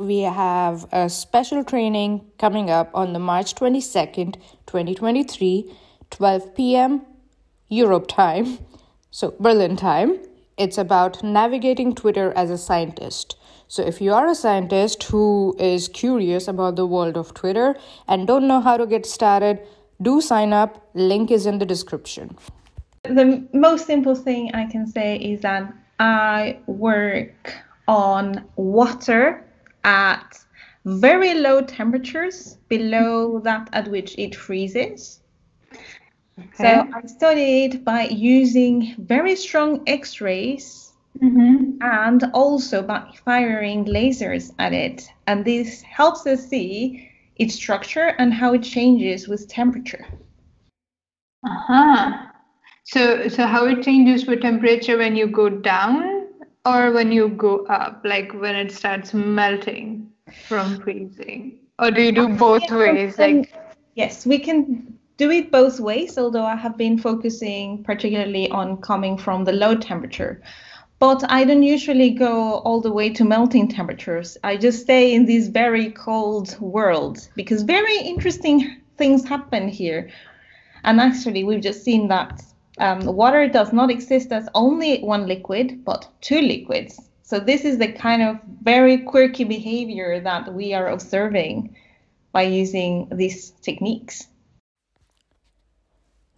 we have a special training coming up on the March 22nd, 2023, 12 p.m. Europe time, so Berlin time. It's about navigating Twitter as a scientist. So, if you are a scientist who is curious about the world of Twitter and don't know how to get started, do sign up. Link is in the description. The most simple thing I can say is that I work on water at very low temperatures below that at which it freezes. Okay. So I studied by using very strong X-rays mm-hmm. and also by firing lasers at it. And this helps us see its structure and how it changes with temperature. Uh-huh. So so how it changes with temperature when you go down or when you go up, like when it starts melting from freezing? Or do you do uh, both ways? Like yes, we can do it both ways, although I have been focusing particularly on coming from the low temperature. But I don't usually go all the way to melting temperatures. I just stay in this very cold world because very interesting things happen here. And actually, we've just seen that um, water does not exist as only one liquid, but two liquids. So this is the kind of very quirky behavior that we are observing by using these techniques.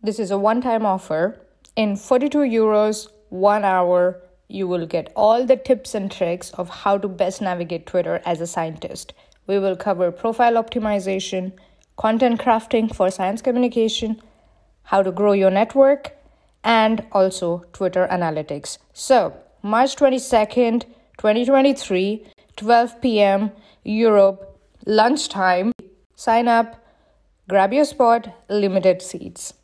This is a one-time offer. In 42 euros, one hour, you will get all the tips and tricks of how to best navigate Twitter as a scientist. We will cover profile optimization, content crafting for science communication, how to grow your network, and also Twitter analytics. So, March 22nd, 2023, 12 p.m. Europe, lunchtime. Sign up, grab your spot, limited seats.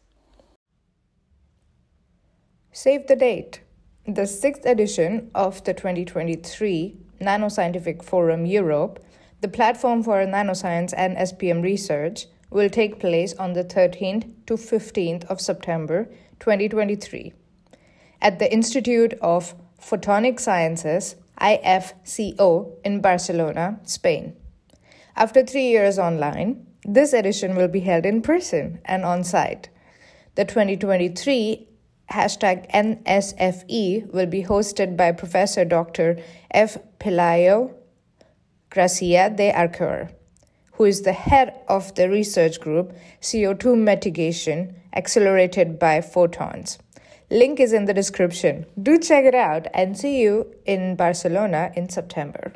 Save the date. The sixth edition of the 2023 Nanoscientific Forum Europe, the platform for nanoscience and SPM research, will take place on the 13th to 15th of September 2023 at the Institute of Photonic Sciences, IFCO, in Barcelona, Spain. After three years online, this edition will be held in person and on site. The 2023 hashtag NSFE will be hosted by Professor Dr. F. Pelayo García de Arquer who is the head of the research group CO2 mitigation accelerated by photons. Link is in the description. Do check it out and see you in Barcelona in September.